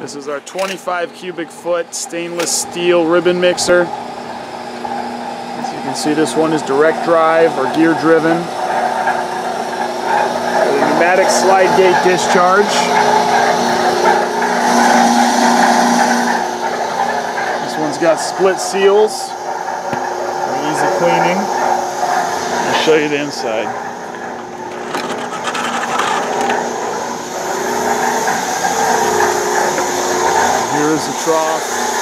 This is our 25 cubic foot stainless steel ribbon mixer. As you can see, this one is direct drive or gear driven. A pneumatic slide gate discharge. This one's got split seals. Easy cleaning. I'll show you the inside. Here is the trough.